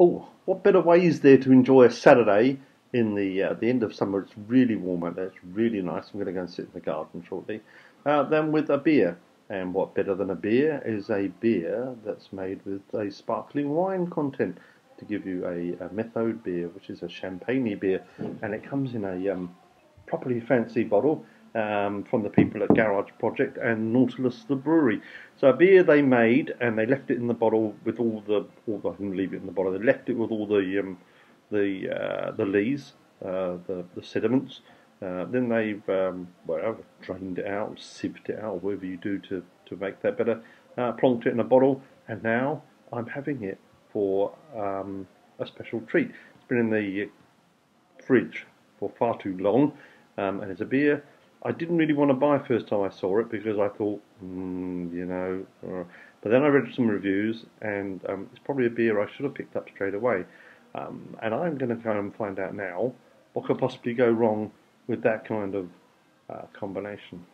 Oh, what better way is there to enjoy a Saturday in the uh, the end of summer? It's really warm out there. It's really nice. I'm going to go and sit in the garden shortly. Uh, then with a beer, and what better than a beer is a beer that's made with a sparkling wine content. To give you a, a methode beer, which is a champagne beer, and it comes in a um, properly fancy bottle um, from the people at Garage Project and Nautilus the brewery. So a beer they made and they left it in the bottle with all the all the, I didn't leave it in the bottle. They left it with all the um, the uh, the lees, uh, the the sediments. Uh, then they've um, well drained it out, sieved it out, whatever you do to to make that better. Uh, plonked it in a bottle, and now I'm having it for um, a special treat. It's been in the fridge for far too long, um, and it's a beer I didn't really want to buy first time I saw it because I thought, mm, you know. Uh, but then I read some reviews, and um, it's probably a beer I should have picked up straight away. Um, and I'm going to go and find out now what could possibly go wrong with that kind of uh, combination.